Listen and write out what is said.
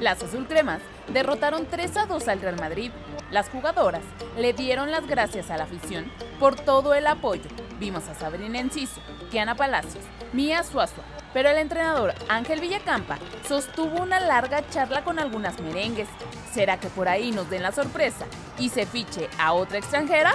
Las azulcremas derrotaron 3 a 2 al Real Madrid. Las jugadoras le dieron las gracias a la afición por todo el apoyo. Vimos a Sabrina Enciso, Kiana Palacios, Mía Suazua, pero el entrenador Ángel Villacampa sostuvo una larga charla con algunas merengues. ¿Será que por ahí nos den la sorpresa y se fiche a otra extranjera?